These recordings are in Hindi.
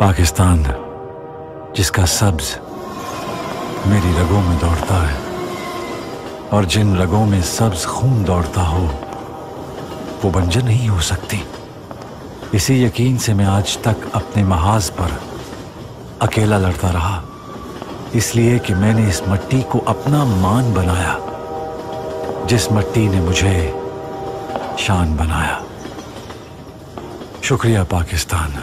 पाकिस्तान, जिसका सब्ज मेरी रगों में दौड़ता है, और जिन रगों में सब्ज खून दौड़ता हो, वो बंजर नहीं हो सकती। इसी यकीन से मैं आज तक अपने महाज पर अकेला लड़ता रहा। इसलिए कि मैंने इस मट्टी को अपना मान बनाया, जिस मट्टी ने मुझे शान बनाया। शुक्रिया, पाकिस्तान।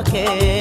okay.